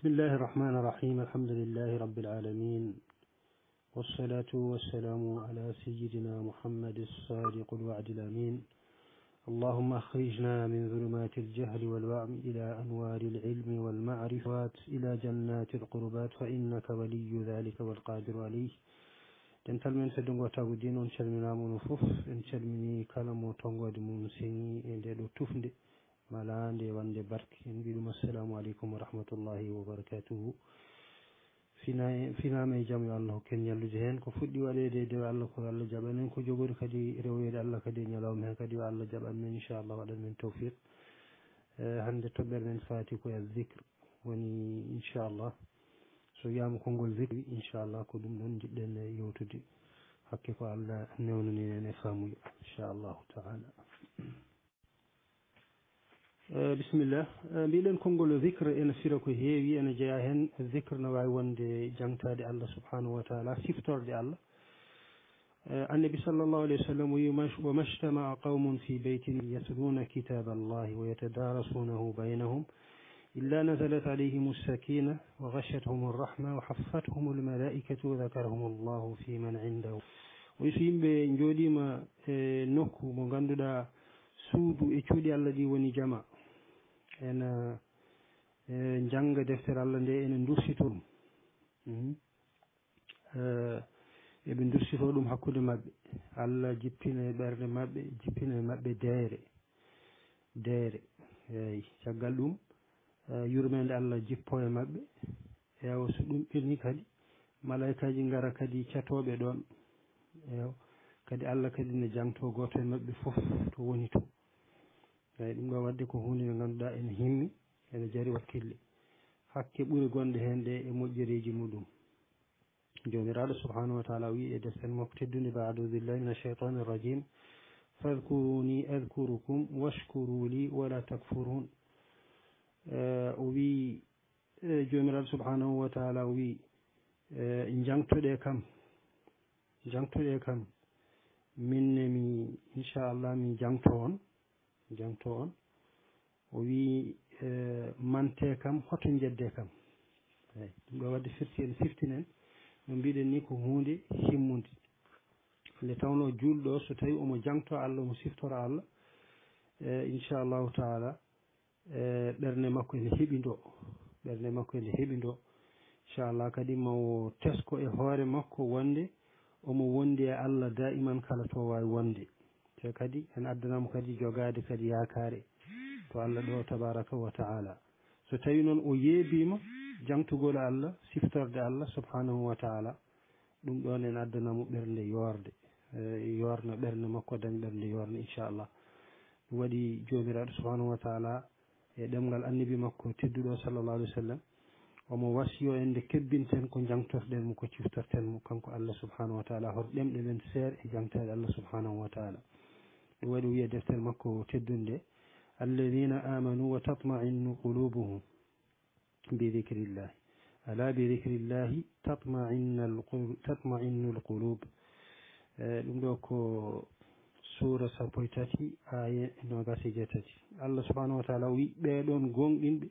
بسم الله الرحمن الرحيم الحمد لله رب العالمين والصلاة والسلام على سيدنا محمد الصادق الوعد الأمين. اللهم أخرجنا من ظلمات الجهل والوعم إلى أنوار العلم والمعرفات إلى جنات القربات فإنك ولي ذلك والقادر عليه. Dental men seddungo tagu din on calminama no fof en calmini kala mo tongode mum seŋi e مالان دي وان دي برك السلام عليكم ورحمة الله وبركاته. فينا فينا جامع الله كن يلو جهن كو دي والي دي دي الله كو الله جبان كو جوغور كدي روي الله كدي نيلو مي كدي الله جبان إن شاء الله ود من توفيق. آه، هند تبر من فاتكو يا وني إن شاء الله. سو يام كو نقول إن شاء الله كو دوم نون جدن يوتدي حقيقة الله نونو ني نفهمو. إن شاء الله تعالى. أه، بسم الله. أه، بيلن كونغول ذكر إن سيرك هيوي إن جاهن ذكر نواي وند جانتا دي الله سبحانه وتعالى سيفتور دي الله. أه، النبي صلى الله عليه وسلم ومجتمع قوم في بيت يتلون كتاب الله ويتدارسونه بينهم إلا نزلت عليهم السكينة وغشتهم الرحمة وحفتهم الملائكة وذكرهم الله في من عنده. ويسيم بإنجودي ما نكو مغندو دا سودو إتشودي الذي وني جماعة. ene e jannga deftere allah nde ene dursito ɗum. Hmm? E, eɓe dursito ɗum hakkude maɓɓe. Allah jippina e ɓerde maɓɓe jippina e maɓɓe deere deere. Eyi caggal ɗum e, yurmede allah jippo e maɓɓe. Ewa so ɗum ɓirni kadi malaikaji gara kadi catoɓe ɗon ewa kadi allah kadi ne jangto goto e maɓɓe foof to woni to. Eyi ɗum ɗo wadde ko hunde nde ganduɗa ene himmi ene jaari wakkille hakke ɓuuri gonɗe hen ɗe e moƴƴereji muɗum jomiraɗo subhanahu wa taala wi e deften makko teddude baadu billahi min alcheitan irrajim fadkuruni adkurukum washkuru li wala takfurun o wi jomiraɗo subhanahu wa taala o wi jangtoɗe kam jangtoɗe kam minne mi inchallah mi jangto on jam on. O wi e, mante kam hoto jedde kam. Eyi ɗum ɗo wadde firti en siftini no mbiɗen ni ko hunde himmude nde tawno julɗo so tawi omo jangto allah omo siftoro allah e inchallahu taala e ɓernde makko ene heɓindo ɓernde makko ene heɓindo inchallah kadi mawo tesko e hoore makko wonde omo wondi e allah daiman kala to wawi wonde. Allah ɗo tabaraka wa taala so tawi noon o yeebima jangtugol allah siftorde allah subhanahu wa taala ɗum ɗon en addanamo ɓernde yorde yorna ɓernde makko dañ ɓernde yorna inchallah ɗum waɗi jomiraɗo subhanahu wa taala e ɗemgal annabi makko tedduɗo sallllahu alih w sallam omo wasiyo en nde kebbinten ko jangtorɗen mo ko ciftorten mo kanko allah subhanahu wa taala hoto ɗemɗe men seer e jangtade allah subhanahu wa taala ɗum dicrillahi tatma'innu lqulub ɗum ɗo ko suura sappo e tati aya nogas e jeetati allah subahanahu wa taala wi ɓeeɗon gonɗinɓe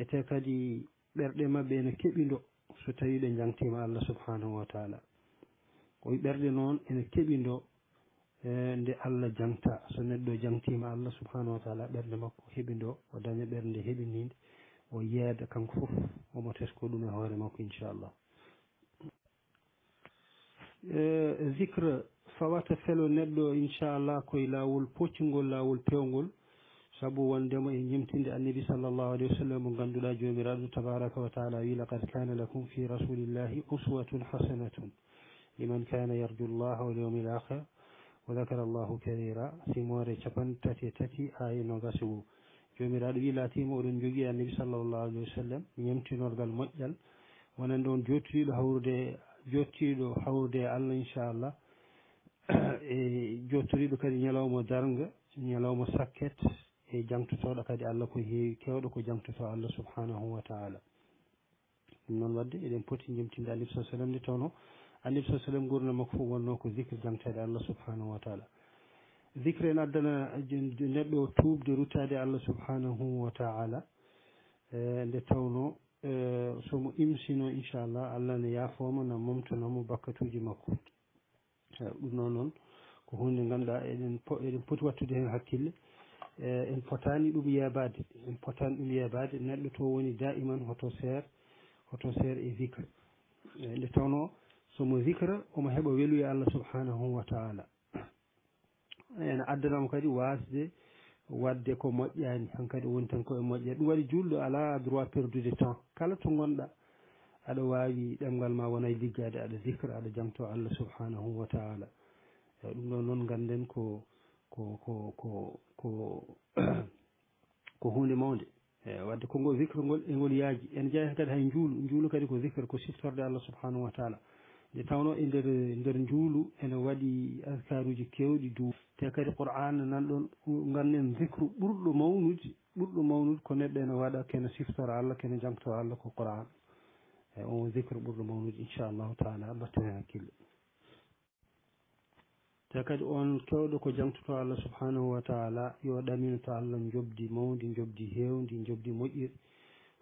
ete kadi ɓerɗe maɓɓe ene keɓindo so tawi ɓe jangtima allah subhanahu wa taala o wi ɓerɗe noon ene keɓindo e nde allah jangta so neɗɗo jangtima allah subhanahu wa taala ɓernde makko heeɓindo o daña ɓernde heeɓininde o yeeda kanko fof omo tesko ɗum e hoore makko inchallah e zicre fawata felo neɗɗo inchallah koye laawol poccugol laawol pewgol saabu wondemo e ñimtinde annabi sallllahu alayhi wa sallam mo ganduɗa jomiraɗo tabaraka wa taala wi laqad kana lakum fi rasulillahi uswatun hasanatun liman kana yarju llaha wal yawmi l akhir kabira simore capan tati e tati aya nogas wo jomiraɗo wi latima oɗon jogui annabi sallllahu alayhi wa sallam ñemtinorgal moƴƴal wonande on jottiɗo hawrude jottiɗo hawrude e allah inchallah e jottoriɗo kadi ñalawma darga ñalawma sakket e jangtotoɗo kadi allah ko heewi kewɗo ko jangtoto allah subhanahu wa taala ɗum noon wadde eɗen poti jimtinde annabi sa sallam nde tawno النبي صلى الله عليه وسلم قرنا مكفو ونوك ذكر جمتا الله سبحانه وتعالى. ذكر أن عندنا نبي وتوب دروتا الله سبحانه وتعالى. آه، لتونو آه، سوم إمسينو إن شاء الله. الله نيافوما نممتنا مبكتو جمكو آه، ونونون. كوني نغندا إن إن بوت واتو دين إن فوتاني دوب يا إن فوتان يا باد نلتو وني دائما هوتو سير ذكر لتونو somo zicra omo heɓa weluye allah subhanahu wa taala. Ene addanamo kadi wasde wadde ko moƴƴani. Hankkadi woni tan koye moƴƴa ɗum waɗi julɗo ala droit perdude temps. Kala to gonɗa aɗa wawi ɗemgal ma wona e liggade aɗa zicre aɗa jangto allah subhanahu wa taala. Eyi ɗum ɗo noon ganden ko ko ko ko ko ko hunde mawde eyi wadde konngol zicre ngol e ngol yaaji. Ene jeeya kadi hay juulu juulu kadi ko zicre ko siftorde allah subhanahu wa taala. nde tawno e nder nder njuulu ene waɗi askaruji kewɗi du te kadi qur'ana nan ɗon ganden zicre ɓurɗo mawnude ɓurɗo mawnude ko neɗɗo ene waɗa kene siftora allah kene jangtora allah ko qur'an eyi on zicre ɓurɗo mawnude inchallahu taala abatten hakkille. Te kadi on kewɗo ko jangtoto allah subhanahu wa taala yo ɗamino to allah jobdi mawdi jobdi hewdi jobdi moƴƴiri.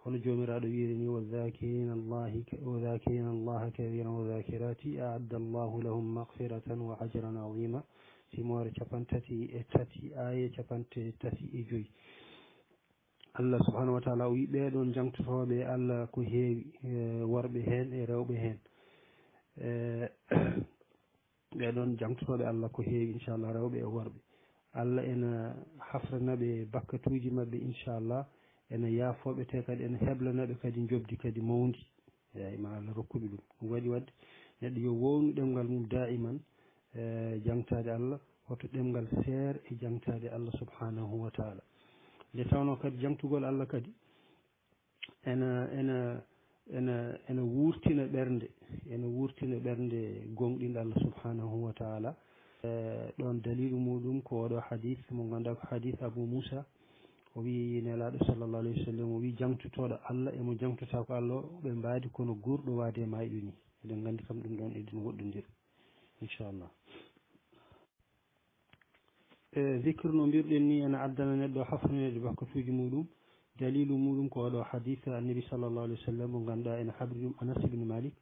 ونجوم رادوين والذاكرين الله وذاكرين الله كثيرا وذاكرات أعد الله لهم مغفرة وعجرا عظيما. في مورة شفنتتي اتتي آية شفنتتي اتتي إجوي. الله سبحانه وتعالى ويدون جنت فوبي الله كهي آه، وربهن إروبهن إيه، ويدون آه، جنت فوبي الله كهي إن شاء الله روبه ورب الله إن حفرنا ببكتوجي مبي إن شاء الله. ene yaafoɓe te kadi ene heblanaɓe kadi jobdi kadi mawdi eyi ma allah rokkuɓe ɗum. Ɗum waɗi wadde. Neɗɗo yo wownu ɗemgal mum daiman e jangtade allah hoto ɗemgal seer e jangtade allah subhanahu wa taala. Nde tawno kadi jangtugol allah kadi ena ena ena ena wurtina ɓernde ena wurtina ɓernde gonɗinɗo allah subhanahu wa taala. Ɗon dalilu muɗum ko oɗo hadis mo ganduɗa ko hadis abou moussa o wi nelaɗo sallllahu alayhi wa sallam o wi jangtutoɗo allah emo jangtota ko allah o ɓe mbaadi kono gurɗo waade e mayɗo ni eɗen gandi kam ɗum ɗon eɗen woɗɗodiri inchallah e zicre no mbirɗen ni ene addana neɗɗo hafnede bakkatuji muɗum dalilu muɗum ko oɗo hadith annabi sallllahu alih wa sallam mo ganduɗa ene habri ɗum anas ibne malik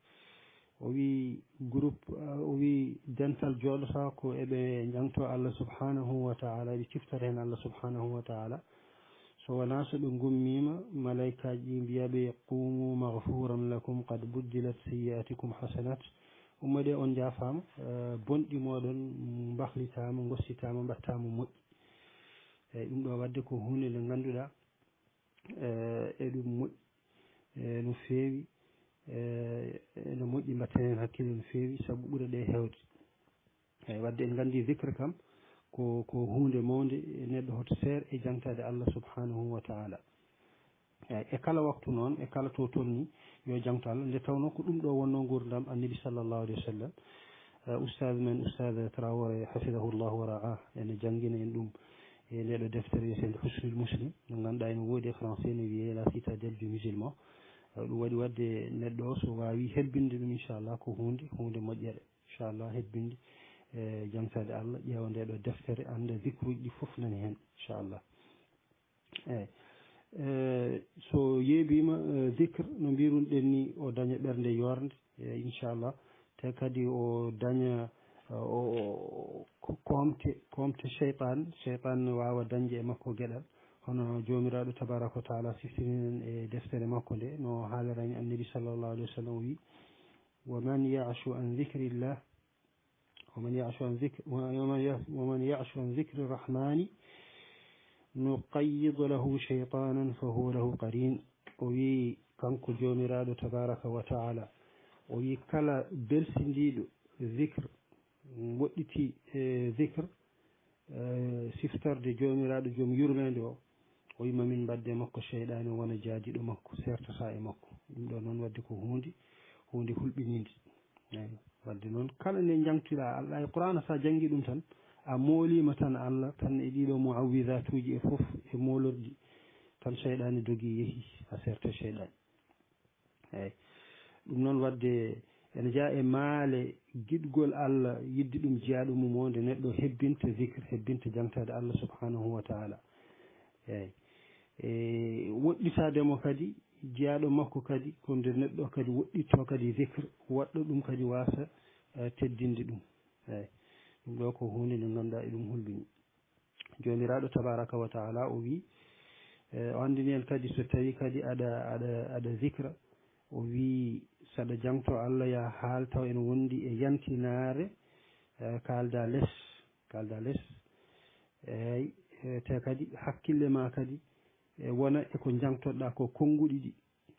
o wi groupe o wi dental jooɗota ko eɓe jangto allah subhanahu wa taala ɓe ciftata hen allah subhanahu wa taala so wona so ɓe gummima malaikaji ɗi mbiyaɓe qumu mahfuran lakum qad buddilat siyatikum hasanat. Ummaɗe on jafama eh, bonɗi moɗon mbahlitama gossitama mbattama moƴƴi. Eyyi ɗum ɗo wadde ko hunde nde ganduɗa eɗum eh, e moƴƴi. No fewi ene moƴƴi mbatten hen hakkille no fewi saabu ɓuura ɗe hewde. Eyyi wadde en gandi zicre kam ko ko hunde mawde e neɗɗo hoto seer e jangtade allah subhanahu wa taala. Eyi e kala waktu noon e kala to tolni yo jangto allah. Nde tawno ko ɗum ɗo wonno gurdam annabi sallllahu alih wa sallam. Oustade men oustade trawore hafidahullahu wa raah ene janggina en ɗum e ndeɗo deftere wiyetede husnul muslim. No ganduɗa ene woodi e français no wiye la citadelle du musulman. Ɗum waɗi wadde neɗɗo o so wawi hebbinde ɗum inchallah ko hunde hunde moƴƴere inchallah hebbinde. E jangtade allah ƴeewa nde ɗo deftere anda zicre uji ɗi foof nani hen inchallah eyyi so yeebima zicre no mbirunɗen ni o daña ɓernde yorde e inchallah te kadi o daña o komte komte cheytan cheytan wawa dañde e makko gueɗal hono jomiraɗo tabaraka taala siftirinen e deftere makko nde no haalirani annabi sallllahu alayhi wa wi wa man yashu an dicrillah ومن يعش عن ذكر ومن يعش عن ذكر الرحمن نقيض له شيطانا فهو له قرين. وي كان كجوم راد تبارك وتعالى. وي كلا بيرسنديد ذكر. وديتي آه، ذكر آه، سيفتر دي جوم راد جوم يورمندو وي ما من بعد مكو شيطان وأنا جادي دو مكو سيرتو ساي مكو. دون نون وديكو هوندي هوندي فلبينيد نعم. wadde noon kala nde jangtuɗa allah e qur'ana sa janggi ɗum tan a moolima tan allah tan e ɗiɗo mowawidatuji e foof e molorɗi tan cheyɗani dogi yeehi a serte cheyɗani eyyi ɗum noon wadde ene jeeya e maale giɗgol allah yidde ɗum jeeya ɗumum o nde neɗɗo hebbinta zicre hebbinta jangtade allah subhanahu wa taala. Eyyi e woɗɗitademo kadi jeyaɗo makko kadi ko nde neɗɗo kadi woɗɗitto kadi zicre waɗɗo ɗum kadi wasa e, teddinde ɗum. Eyi ɗum ɗo ko hunde nde ganduɗa eɗum hulɓini. Jomiraɗo tabaraka wa taala o wi e, o andini en kadi so tawi kadi aɗa aɗa aɗa zicra o wi saɗa jangto allah ya haal taw ene wondi e yantinare e, kalda less kalda less eyi te kadi hakkille ma kadi e wona eko jangtoɗa ko konnguɗi ɗi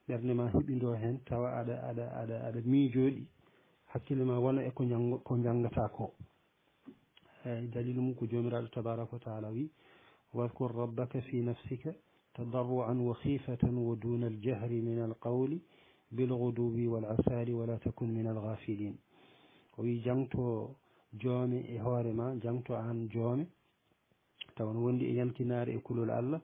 ɓerde ma hiɓido hen tawa aɗa aɗa aɗa aɗa miijoɗi hakkille ma wona eko ko jangata ko eyyi dalilu mum ko jomiraɗo tabaraka wa taala wi wadkur rabbaka fi nafsika duna aljahri min alqawli bilguduwi wal asali wala takun min alghafilin o wi jangto joome e hoore ma jangto an joome tawa no wondi e yaltinare e kulol allah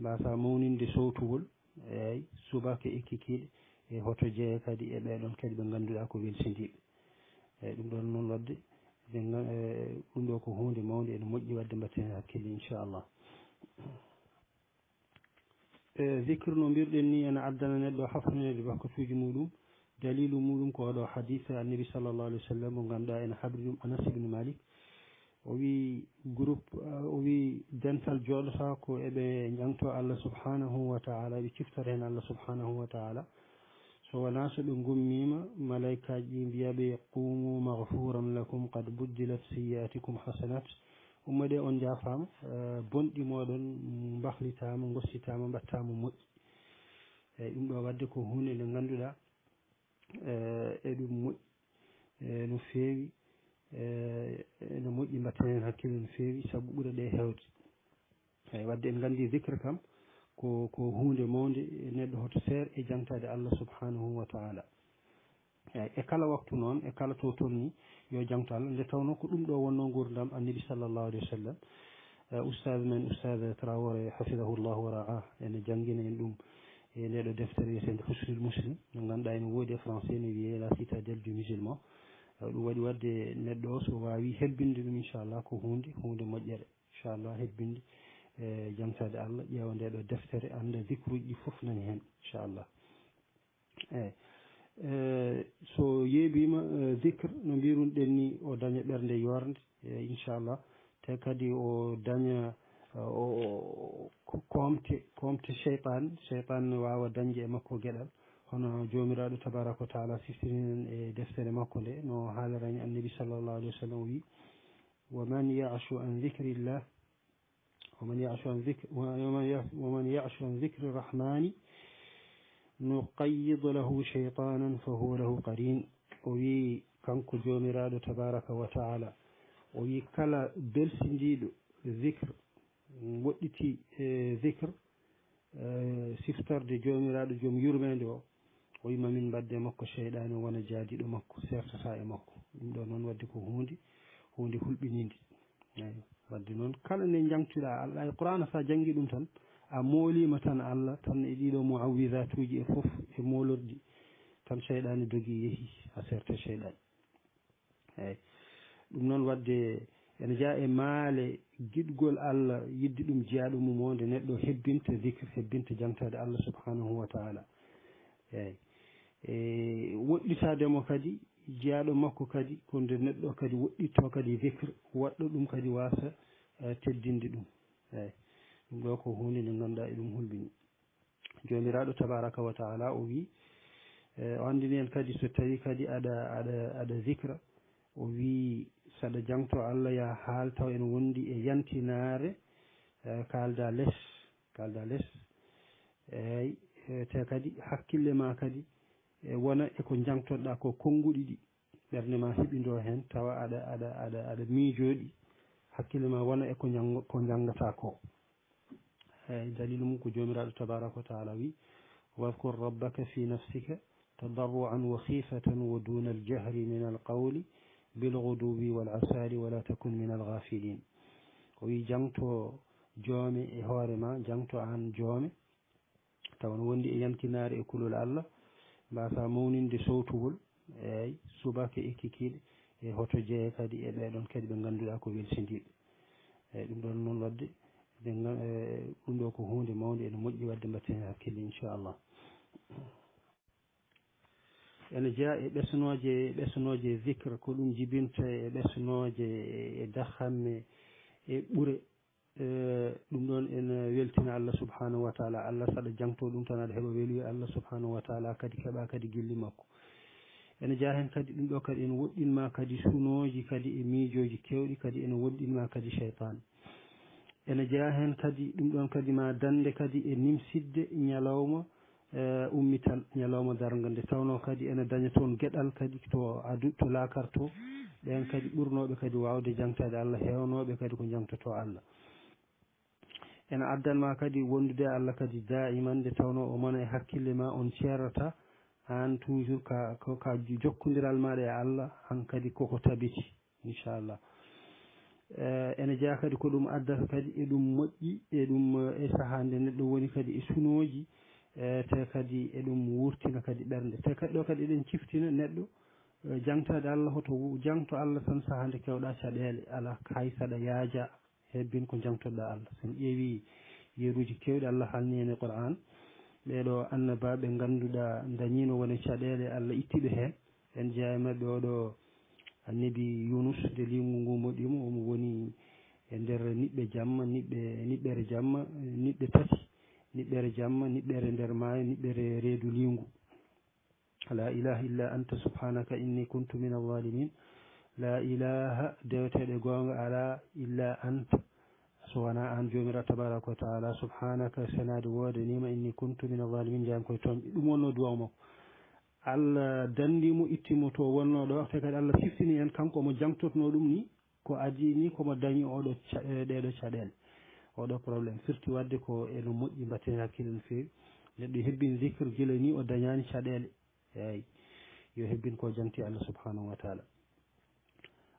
mbasa mawninde sowtugol eyyi subaka ekkikiɗe e hoto jeeya kadi e ɓeɗon kadi ɓe ganduɗa ko welsidiɓe eyyi ɗum ɗon noon wadde ɓe e ɗum ɗo ko hunde mawde ene moƴƴi wadde mbatten hakkille inchallah e zicre no mbirɗen ni ene addana neɗɗo hafnede wakkatuji muɗum dalilu muɗum ko oɗo hadith annabi sallllahu alih w sallam mo ganduɗa ene habri ɗum anas ibne malik وي جروب وي دنسل جولسا كو ابي نجمتو الله سبحانه وتعالى بكفترين الله سبحانه وتعالى سو ناس بنقوم ميما ملايكا جيم بيابي قوموا مغفورا لكم قد بدلت سياتكم حسنات وما دي اون جافام بون دي مودون مبخلي تام غوسي تام باتام مو اي ام دو وادي كو هوني لي غاندودا اي دو مو نو فيوي ene moƴƴi mbatten hen hakkille no fewi saabu ɓuura ɗe hewde eyyi wadde en gandi zicre kam ko ko hunde mawde neɗɗo hoto seer e jantade allah subhanahu wa taala eyyi e kala waktu noon e kala to tolni yo jangto allah nde tawno ko ɗum ɗo wonno gurdam annabi sallllahu alih wa sallam oustade men oustade trawore hafidahullahu wa raa ene jangguina en ɗum e ndeɗo deftere wiyetede husnul muslim nde ganduɗa ene woodi e français ne wiye la citadelle du musulman ɗum waɗi wadde neɗɗo o so wawi hebbinde ɗum inchallah ko hunde hunde moƴƴere inchallah hebbinde e jamtade allah ƴeewa nde ɗo deftere anda dicruji ɗi foof nani hen inchallah. Eyyi so yeebima dicre no mbirunɗen ni o daña ɓernde yorde e inchallah te kadi o daña e, o komte komte cheytane cheytane ne wawa dañde e makko gueɗal hono jomiraɗo tabaraka wa taala siftirinen e deftere makko nde no haalirani annabi sallllahu alih wa sallam wi wa man yashu an dicrillah ومن يعش عن ذكر ومن يعش عن ذكر الرحمن نقيض له شيطانا فهو له قرين وي kanko jomiraɗo tabaraka wa taala o wi kala belsindiɗo zicre woɗɗiti e zicre siftorde jomiraɗo joom yurmede o o wima min mbadde makko cheyɗani o wona jaadiɗo makko sertata e makko. Ɗum ɗo noon wadde ko hunde hunde hulɓinide eyi wadde noon kala nde jangtuɗa allah e qur'ana sa janggi ɗum tan a moolima tan allah tan e ɗiɗo moawisatuji e foof e molorɗi tan cheyɗani dogui e yeehi a serta cheyɗani eyyi ɗum noon wadde ene jeeya e maale giɗgol allah yidde ɗum jeyaɗo mum o nde neɗɗo hebbinta dicre hebbinta jangtade allah subhanahu wa taala. Eyyi e woɗɗitademo kadi jeyaɗo makko kadi ko nde neɗɗo kadi woɗɗitto kadi vicre waɗɗo ɗum kadi wasa e, teddinde ɗum. Eyyi ɗum ɗo ko hunde nde ganduɗa e ɗum hulɓini jomiraɗo tabaraka wa taala o wi e, o andini en kadi so tawi kadi aɗa aɗa aɗa vicra o wi saɗa jangto allah ya haal taw en wondi e yantinare kalda less kalda less eyyi e, te kadi hakkille ma kadi e wona eko jangtoɗa ko konnguɗi ɗi ɓerde ma hiɓido hen tawa aɗa aɗa aɗa aɗa miijoɗi hakkille ma wona eko jang ko jangata ko eyyi dalilu mum ko jomiraɗo tabaraka wa taala wi duna aljahri min alqawli bilguduwi wal asali wala takun min alghafilin o wi jangto joome e hoore ma jangto an joome tawa no wondi e yaltinare e kulol allah mbasa mawninde sowtugol eeyi subaka e e hoto jeeya kadi e ɓeɗon kadi ɓe ganduɗa ko welsindiɓe eyyi ɗum ɗon noon wadde ɓe ɗum ɗo ko hunde mawde ene moƴƴi wadde mbatten e hakkille inchallah ene jeeya e ɓesnoje ɓesnoje zicre ko ɗum jibinta e ɓesnoje e dahamme e, e ɓuure E, ɗum ɗon en weltina allah subhanahu wa taala. Allah saɗa jangto ɗum tan aɗa heɓa weluye allah subhanahu wa taala. Kadi keɓa kadi gilli makko. Ene jaa hen kadi ɗum ɗo kadi en woɗɗinma kadi sunoji kadi e miijoji kewɗi kadi ene woɗɗinma kadi cheytane ene jaa hen kadi ɗum ɗon kadi ma dande kadi e nimsidde ñalawma e, ummitan ñalawma darga nde tawno kadi ene daña toon gueɗal kadi to adu to laakar to ɓen kadi ɓurnoɓe kadi wawde jangtade allah hewnoɓe kadi ko jangtoto allah. ene addanma kadi wondude e allah kadi daiman nde tawno o mona e hakkille ma on ceerata an toujours ka ka jokkodiral maɗa e allah han kadi koko tabiti inchallah. Eh, ene jeeya kadi ko ɗum addata kadi e ɗum moƴƴi e ɗum e saaha nde neɗɗo woni kadi e sunoji eh, te kadi e ɗum wurtina kadi ɓernde. Te kadi ɗo kadi eɗen ciftina neɗɗo eh, jangtade allah hoto jangto allah tan saaha nde kewɗa caɗele ala hay saɗa yaaja. hebbin ko jangtoɗa allah. Sen ƴeewi yeeruji kewɗi allah haalni en e qur'an ɓeɗo annabaɓe ganduɗa dañino wone caɗele allah ittiɓe hen en jeeya mabɓe oɗo annabi yunus de lingu ngu moɗimo omo woni e nder niɓɓe jamma niɓɓe niɓɓere jamma niɓɓe tati niɓɓere jamma niɓɓere nder maayo niɓɓere reedu lingu. La ilaha illa anta subhanaka inni kuntu min alzalimin la ilaha deweteɗe goonga ala illa anta. so wona an jomiraɗo tabaraka wa taala subhanaka senade woode nima inni kuntu mina zalimin jeyam koye toñƴe ɗum wonno duwaw makko. Allah dandimo ittimo to wonno ɗo te kadi allah siftini en kanko omo jangtotno ɗum ni ko adi ni komo dañi oɗo e, ɗeɗo caɗele. Oɗo probléme surtout wadde ko eno moƴƴi mbatten hakkille no fewi. Neɗɗo hebbin zicre gila ni o dañani caɗele. Eyyi yo hebbin ko janti allah subhanahu wa taala.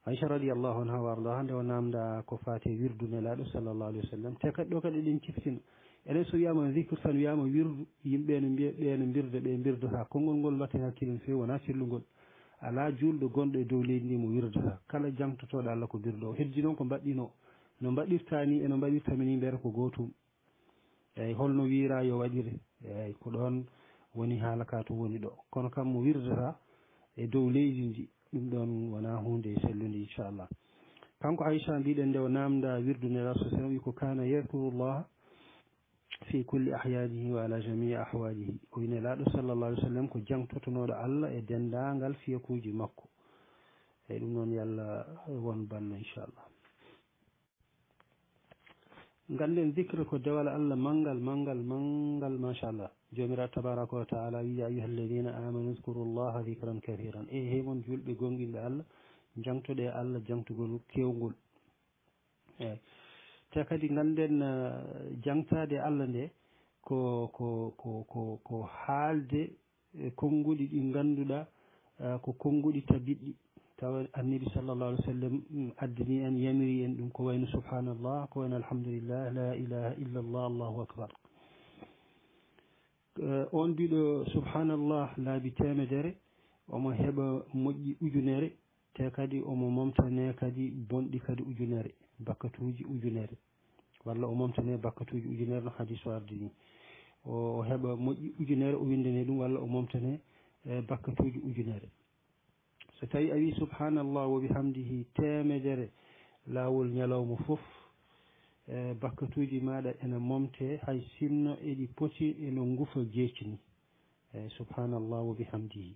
aicha radiallahu anha wa ardaha nde o namda ko fate wirdu nelaɗo sallllahu alih wa sallam. Te kadi ɗo kadi eɗen ciftina. Enen so wiyama zicre tan wiyama wirdu yimɓe no mbiya ɓe no birda ɓe mbirdata konngol ngol watte hakkille no fewi wona sillugol ala julɗo gonɗo e dow leydi ndi mo wirdata kala jangtotoɗo allah ko birdo o heddi noon ko mbaɗɗino. No e mbaɗirta ni eno mbaɗirtami ni mbiyata ko gotum eyyi holno wiira yo waɗire. Eyyi ko ɗon woni haala ka to woni ɗo. Kono kam mo wirdata e dow leydi ndi. Ɗum ɗon wona hunde sellude inchallah kanko aicha mbiɗen nde o namda wirdu nela so sen wi ko kana yadkurullah fi kulli ahyanihi wa ala jamii ahwalihi o wi nelaɗo sallallah alih w sallam ko jangtotonoɗo allah e dendagal fiyakuji makko eyyi ɗum noon yallah won ballo inchallah ngannden dicre ko dewal allah manngal manngal manngal machallah joomiraaɗo tabaraka wa taala wi ya ayuha alladina amanu uskuru llaha dicran kahiran e eh, hemon julɓe gonɗinɓe allah jangtoɗe allah jangtugol kewgol. Eyi te kadi ngannden eh, jangtade allah nde ko ko ko ko ko haalde konnguɗi ɗi ngannduɗaa ko konnguɗi tabiɗɗi. تو النبي صلى الله عليه وسلم أدني أن يمري أن كوين سبحان الله كوين الحمد لله لا إله إلا الله الله أكبر. أون بيلو سبحان الله لا بتام داري وما هبا مجي أجناري تاكادي أما ممتنى كادي بوندي كادي أجناري بكتوجي أجناري. ولا أممتنى بكتوجي أجناري حديث واردني وهبا مجي أجناري أويندنى ولا أممتنى بكتوجي أجناري. so tawi a wi subhanallah wo bihamdihi temedere laawol ñalawma fof e bakkatuji maɗa ene momte hay sinno eɗi poti eno ngufa jeecini eyi subhanallah wo bihamdihi.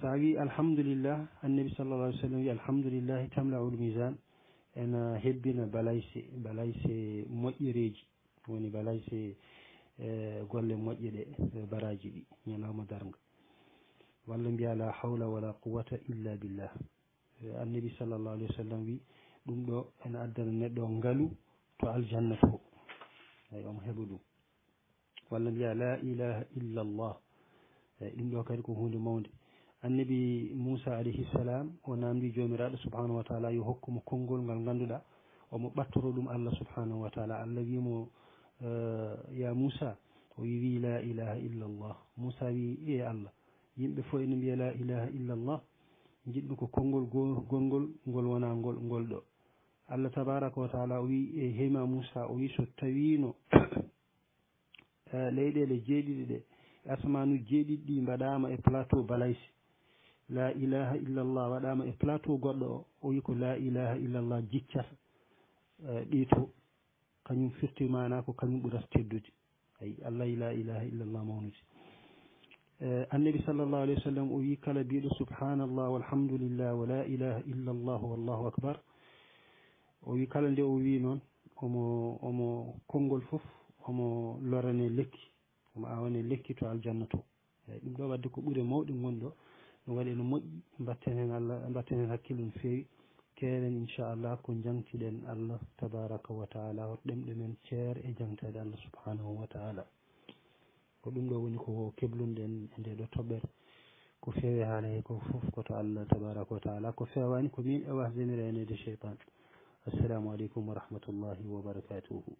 Sa wi alhamdulillah annabi sallallah alih w sallam wi alhamdulillahi tamlaul misan ena hebbina balayse balayse moƴƴereji woni balayse e golle moƴƴe ɗe baraji ɗi ñalawma darga walla mbiya la hawla wala quwata illa billah annabi sallllahu alih wa sallam wi ɗum ɗo ene addana neɗɗo ngaalu to aljanna to eyi omo heɓa ɗum mbiya la ilaha illa allah eyi ɗum ɗo kadi ko hunde mawde annabi moussa alayhi salam o namdi jomiraɗo subhanahu wa taala yo hokkumo konngol ngal ngannduɗa omo ɓattoro ɗum allah subhanahu wa taala allah wimo ya moussa o wi la ilaha illa allah moussa wi e allah yimɓe fof ene mbiya la ilaha illallah jiɗmi ko konngol golngol ngol wona ngol ngol ɗo. Allah tabaraka wa taala o wi e heyma moussa o wi so tawino eh, leyɗele jeeɗiɗi ɗe e asmanu jeeɗiɗi ɗi mbaɗama e plateau balaysi la ilaha illallah waɗama e plateau goɗɗo o o wi ko la ilaha illallah jiccata. Eh, Ɗito kañum firtimana ko kañum ɓurata teddude ayi allah la ilaha illallah mawnude. النبي صلى الله عليه وسلم أويك لبيل سبحان الله والحمد لله ولا إله إلا الله والله أكبر. أويك لنجي أويين أمو أمو كونغول فوف أمو لوراني لكي أمو أواني لكي تو الجنة تو. إن دو بدك أوري موت من دو نقول إنه موت باتنين الله باتنين هكيل في كيرن إن شاء الله كون جنتي الله تبارك وتعالى ودم دم الشير إجنتي الله سبحانه وتعالى. Ko ɗum ɗo woni ko keblunɗen e nde ɗo toɓɓere ko fewi haala he ko foof koto allah tabaraka wa taala ko fewani ko min e wasdenire enede cheytan assalamu aleykum wa rahmatullahi wa barakatuhu